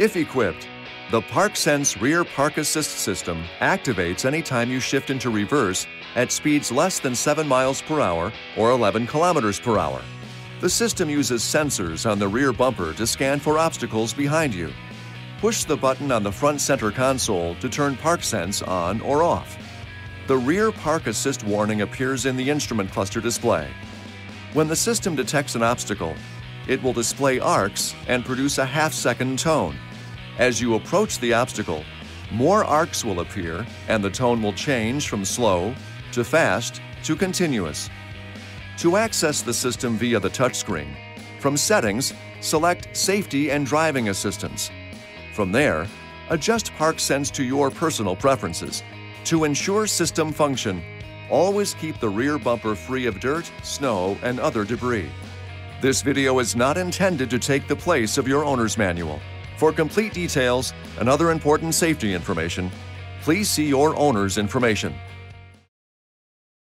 If equipped, the ParkSense rear park assist system activates anytime you shift into reverse at speeds less than 7 miles per hour or 11 kilometers per hour. The system uses sensors on the rear bumper to scan for obstacles behind you. Push the button on the front center console to turn ParkSense on or off. The rear park assist warning appears in the instrument cluster display. When the system detects an obstacle, it will display arcs and produce a half second tone. As you approach the obstacle, more arcs will appear and the tone will change from slow to fast to continuous. To access the system via the touchscreen, from Settings, select Safety and Driving Assistance. From there, adjust Park ParkSense to your personal preferences. To ensure system function, always keep the rear bumper free of dirt, snow, and other debris. This video is not intended to take the place of your owner's manual. For complete details and other important safety information, please see your owner's information.